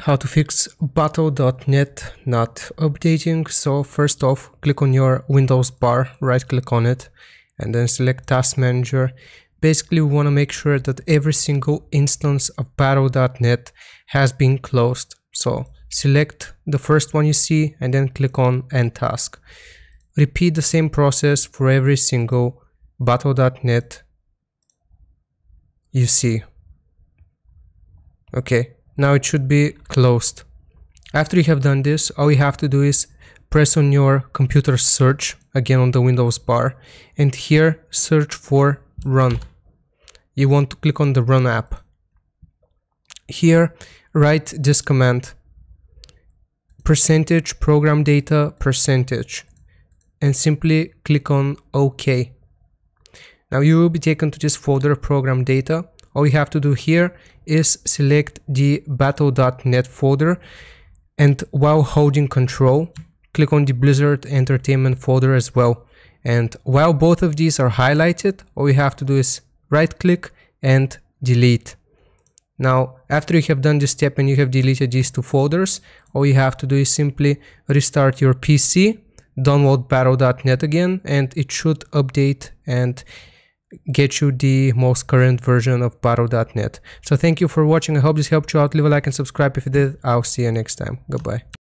how to fix battle.net not updating. So first off, click on your Windows bar, right click on it, and then select Task Manager. Basically, we want to make sure that every single instance of battle.net has been closed. So select the first one you see and then click on End Task. Repeat the same process for every single battle.net you see. Okay, now it should be closed. After you have done this, all you have to do is press on your computer search again on the Windows bar and here search for run. You want to click on the run app. Here write this command percentage program data percentage and simply click on OK. Now you will be taken to this folder program data. All you have to do here is select the battle.net folder and while holding control, click on the Blizzard Entertainment folder as well. And while both of these are highlighted, all you have to do is right click and delete. Now, after you have done this step and you have deleted these two folders, all you have to do is simply restart your PC, download battle.net again, and it should update and get you the most current version of battle.net. So thank you for watching. I hope this helped you out. Leave a like and subscribe if you did. I'll see you next time. Goodbye.